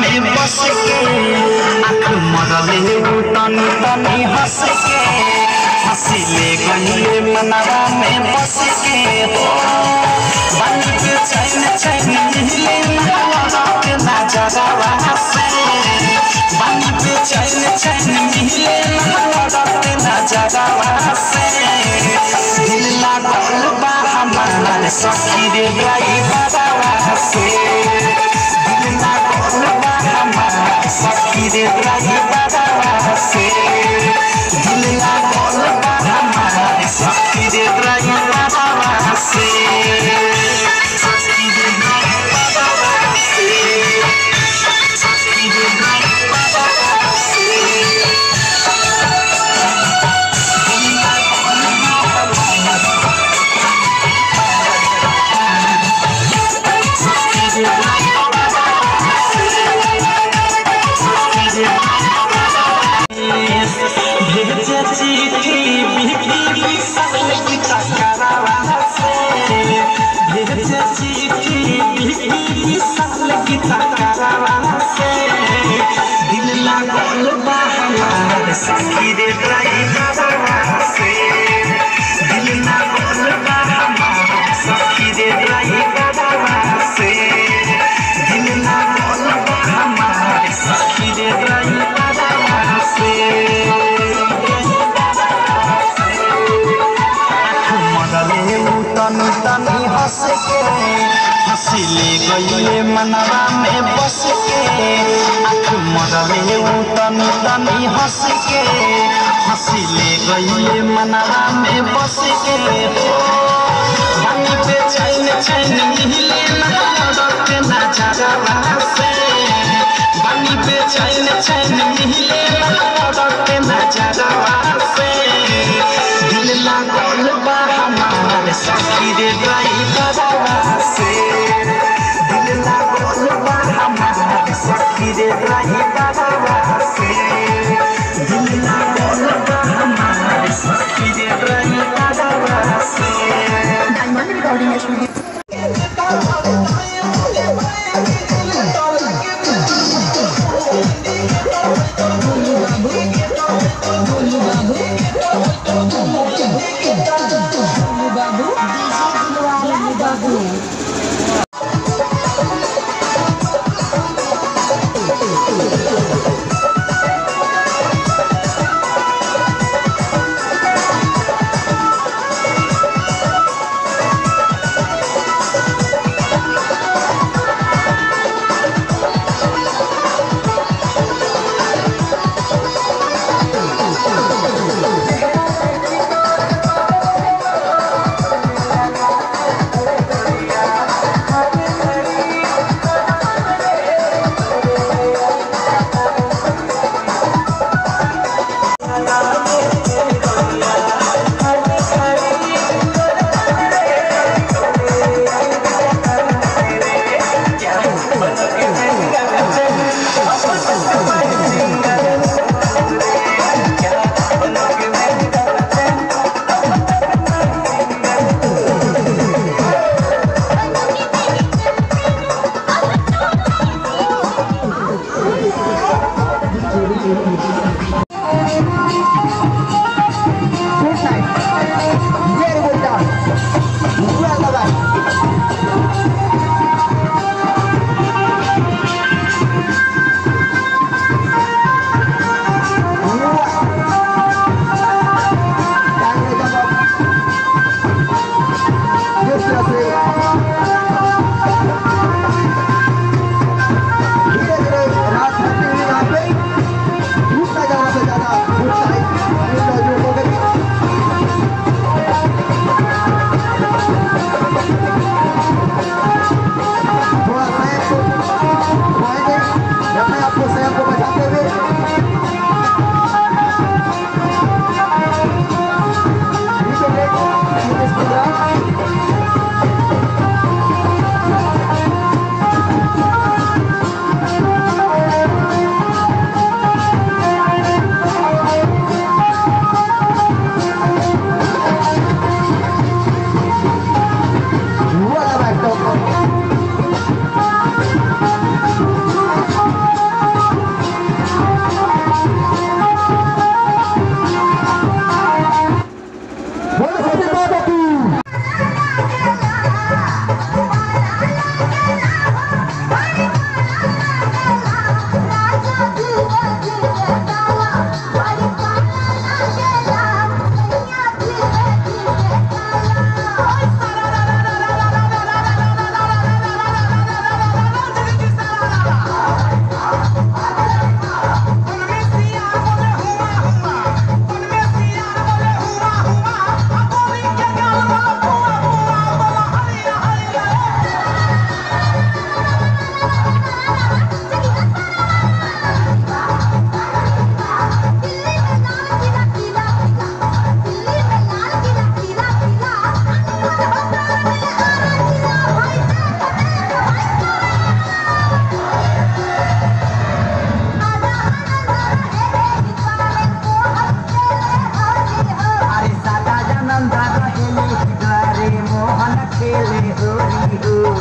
में बस के आँख मरले तनी तनी हंस के हंसिले गईले मनवा में बस के हो बन के चैन चैन नहावत नजरवा से बन के चैन चैन नजरवा दिल लागल बा हमार सखी रे ड्राइवरवा से दिल हंसिले गईले मनवा में बस के आँख मरले उ तनी तनी हंस के हंसिले गईले मनवा में बस के पानी पे चैन चैन मिले नजरत नजरवा से पानी पे चैन चैन मिले ಚಂದದ ಗೆಲೆ ಗಾರೆ ಮೋಹನ ಕೇಳೆ ಓರಿ ಓ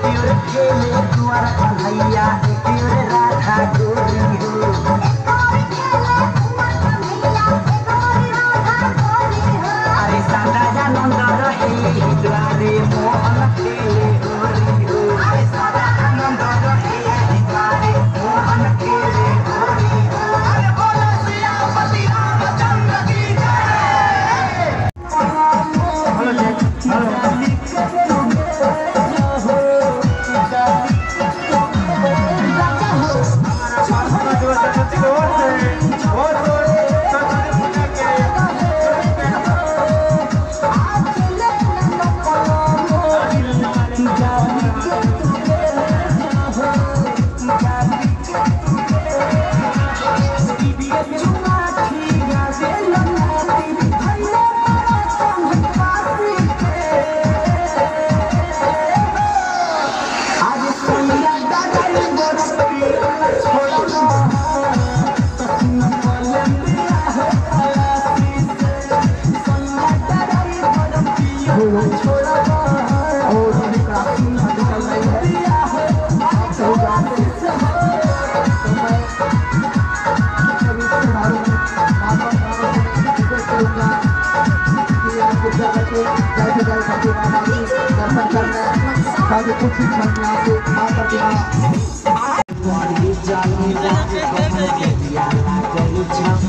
ಕಿರ ಕೇಳೆ ಕುವರ ಕನ್ಹಯ್ಯ ताकि कुछ ही क्षण में आपको माता पिता Thank